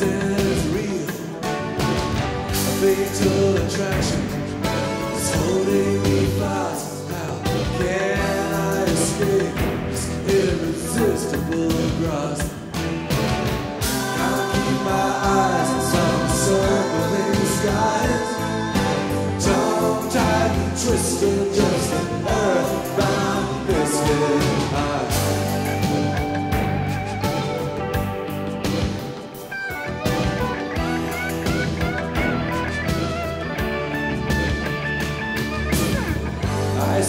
romance is real. A fatal attraction is holding me fast. How can I escape this irresistible grasp?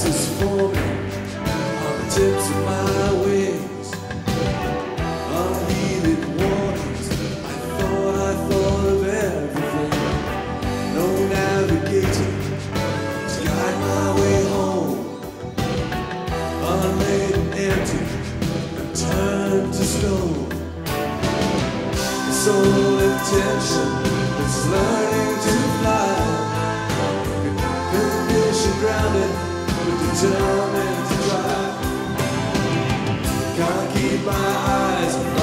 this is for me. determined to try. Can't keep my eyes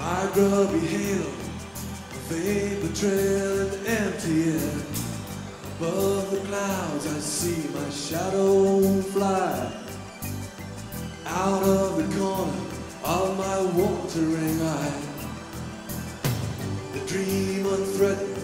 My grubby halo, a vapor trail and empty air. Above the clouds I see my shadow fly out of the corner of my watering eye. The dream unthreatened